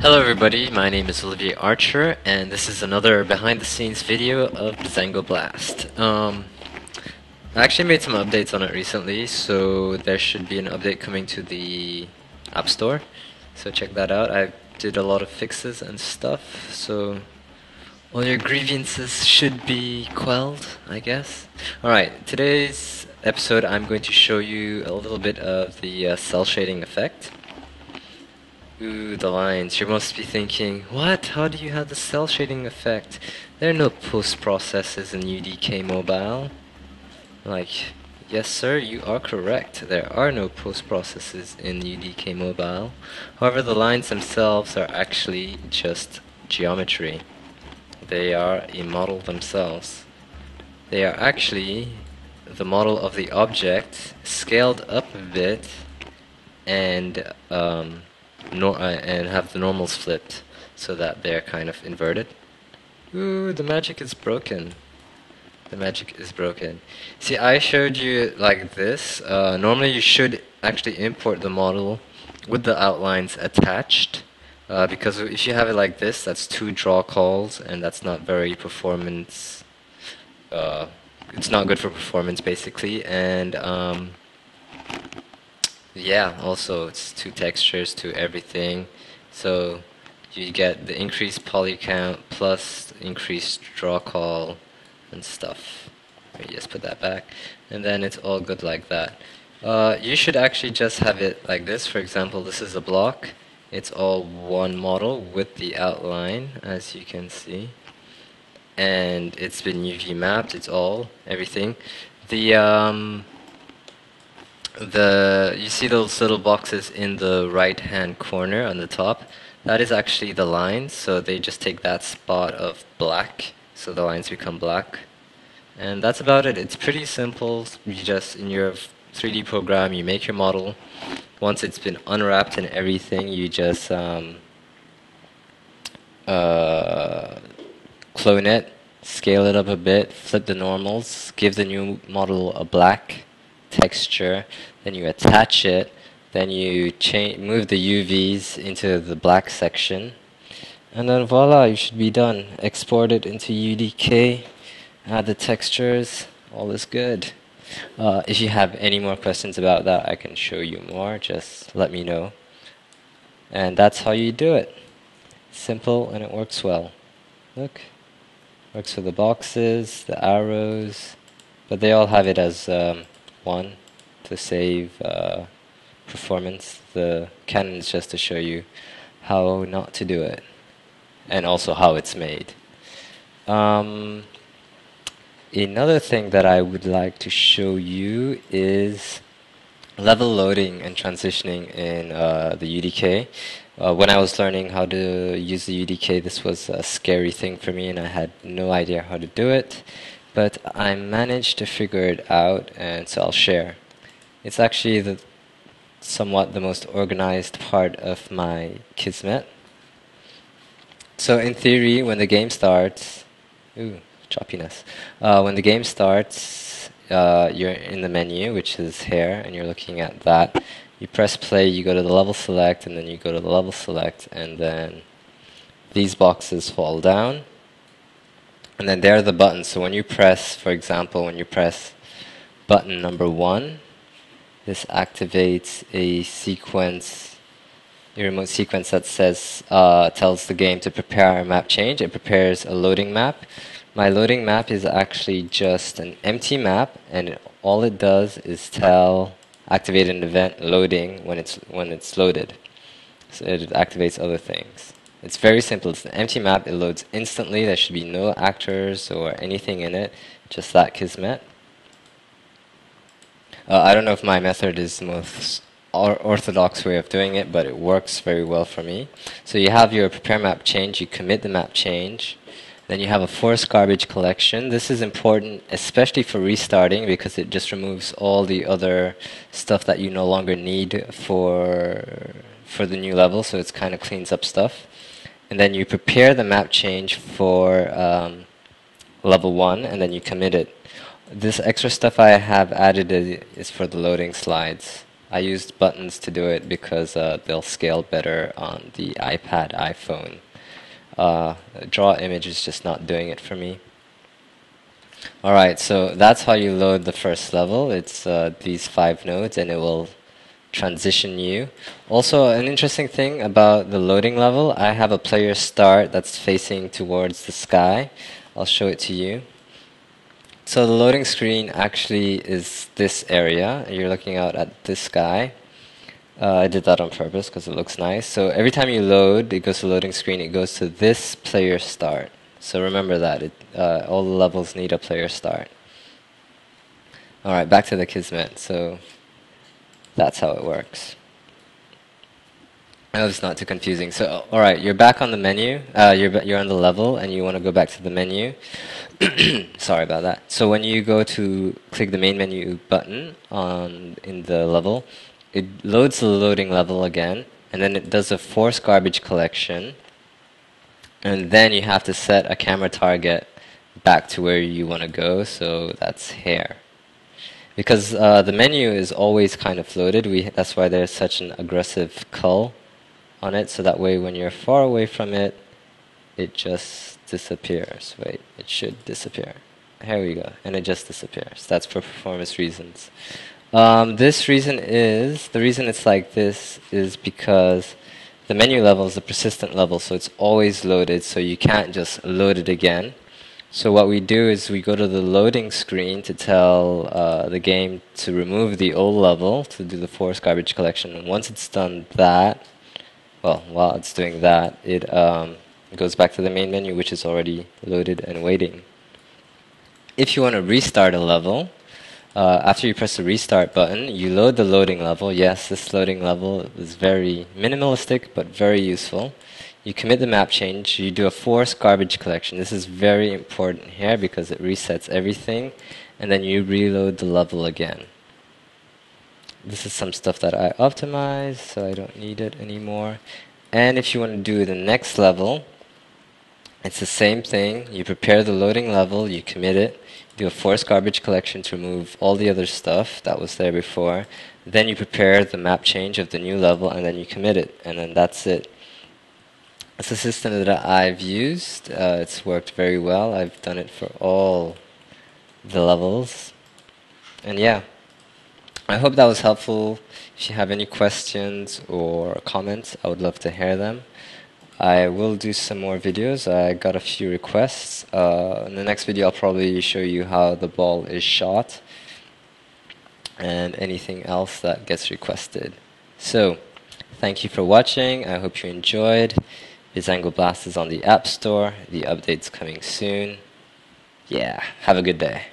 Hello everybody, my name is Olivier Archer, and this is another behind the scenes video of Bizango Blast. Um, I actually made some updates on it recently, so there should be an update coming to the App Store, so check that out. I did a lot of fixes and stuff, so all your grievances should be quelled, I guess. Alright, today's episode I'm going to show you a little bit of the uh, cel shading effect. Ooh, the lines. You must be thinking, what? How do you have the cel shading effect? There are no post processes in UDK Mobile. Like, yes sir, you are correct. There are no post processes in UDK Mobile. However, the lines themselves are actually just geometry. They are a model themselves. They are actually the model of the object scaled up a bit and um, uh, and have the normals flipped so that they're kind of inverted. Ooh, the magic is broken. The magic is broken. See, I showed you like this. Uh, normally you should actually import the model with the outlines attached. Uh, because if you have it like this, that's two draw calls, and that's not very performance. Uh, it's not good for performance, basically. And um, yeah, also it's two textures to everything. So you get the increased poly count plus increased draw call and stuff. Me just put that back. And then it's all good like that. Uh, you should actually just have it like this. For example, this is a block. It's all one model with the outline, as you can see. And it's been UV mapped, it's all, everything. The, um, the you see those little boxes in the right hand corner on the top? That is actually the lines so they just take that spot of black so the lines become black. And that's about it. It's pretty simple. You just in your 3d program you make your model. Once it's been unwrapped and everything you just um, uh, clone it scale it up a bit flip the normals give the new model a black texture, then you attach it, then you change, move the UVs into the black section, and then voila, you should be done. Export it into UDK, add the textures, all is good. Uh, if you have any more questions about that, I can show you more, just let me know. And that's how you do it. Simple and it works well. Look, works for the boxes, the arrows, but they all have it as um, one to save uh, performance. The Cannon is just to show you how not to do it and also how it's made. Um, another thing that I would like to show you is level loading and transitioning in uh, the UDK. Uh, when I was learning how to use the UDK, this was a scary thing for me and I had no idea how to do it but I managed to figure it out and so I'll share. It's actually the somewhat the most organized part of my Kismet. So in theory, when the game starts, ooh, choppiness. Uh, when the game starts, uh, you're in the menu, which is here, and you're looking at that. You press play, you go to the level select, and then you go to the level select, and then these boxes fall down and then there are the buttons. So when you press, for example, when you press button number one, this activates a sequence, a remote sequence that says, uh, tells the game to prepare a map change. It prepares a loading map. My loading map is actually just an empty map, and it, all it does is tell activate an event loading when it's when it's loaded. So it activates other things. It's very simple. It's an empty map. It loads instantly. There should be no actors or anything in it. Just that Kismet. Uh, I don't know if my method is the most orthodox way of doing it, but it works very well for me. So you have your prepare map change. You commit the map change. Then you have a force garbage collection. This is important, especially for restarting, because it just removes all the other stuff that you no longer need for for the new level. So it kind of cleans up stuff and then you prepare the map change for um, level 1 and then you commit it. This extra stuff I have added is for the loading slides. I used buttons to do it because uh, they'll scale better on the iPad, iPhone. Uh, draw image is just not doing it for me. Alright, so that's how you load the first level. It's uh, these five nodes and it will transition you. Also, an interesting thing about the loading level, I have a player start that's facing towards the sky. I'll show it to you. So the loading screen actually is this area. You're looking out at this sky. Uh, I did that on purpose because it looks nice. So every time you load, it goes to loading screen, it goes to this player start. So remember that. It, uh, all the levels need a player start. Alright, back to the Kismet. So that's how it works. I hope it's not too confusing. So, all right, you're back on the menu. Uh, you're you're on the level, and you want to go back to the menu. Sorry about that. So when you go to click the main menu button on in the level, it loads the loading level again, and then it does a force garbage collection, and then you have to set a camera target back to where you want to go. So that's here because uh, the menu is always kind of loaded. We that's why there's such an aggressive cull on it, so that way when you're far away from it, it just disappears. Wait, it should disappear. Here we go, and it just disappears. That's for performance reasons. Um, this reason is the reason it's like this is because the menu level is a persistent level, so it's always loaded, so you can't just load it again. So what we do is we go to the loading screen to tell uh, the game to remove the old level to do the force garbage collection. And once it's done that, well, while it's doing that, it, um, goes back to the main menu, which is already loaded and waiting. If you want to restart a level, uh, after you press the restart button, you load the loading level. Yes, this loading level is very minimalistic, but very useful you commit the map change, you do a force garbage collection. This is very important here because it resets everything, and then you reload the level again. This is some stuff that I optimized, so I don't need it anymore. And if you want to do the next level, it's the same thing. You prepare the loading level, you commit it, do a force garbage collection to remove all the other stuff that was there before. Then you prepare the map change of the new level, and then you commit it, and then that's it. It's a system that I've used. Uh, it's worked very well. I've done it for all the levels. And yeah, I hope that was helpful. If you have any questions or comments, I would love to hear them. I will do some more videos. I got a few requests. Uh, in the next video, I'll probably show you how the ball is shot and anything else that gets requested. So, thank you for watching. I hope you enjoyed. Bizango Blast is on the App Store. The update's coming soon. Yeah, have a good day.